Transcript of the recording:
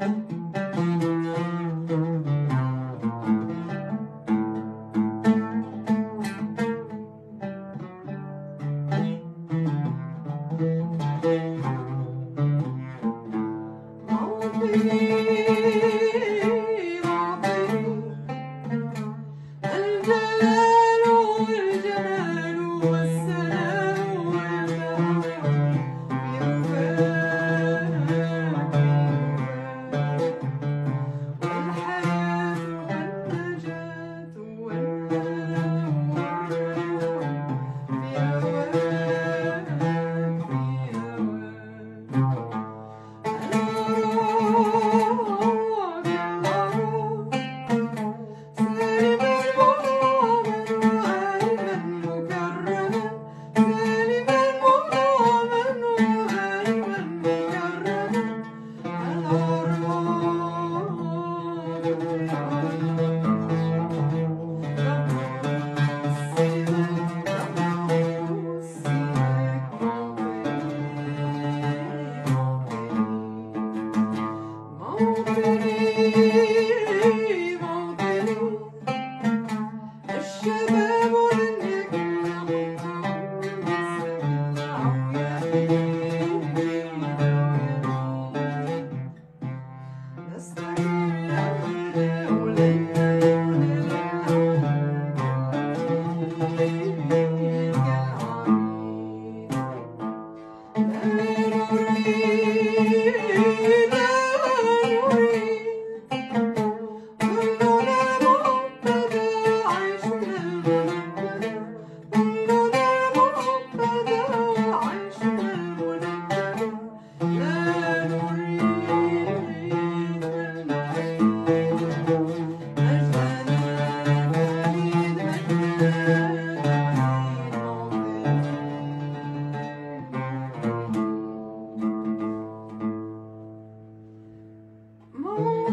Bye.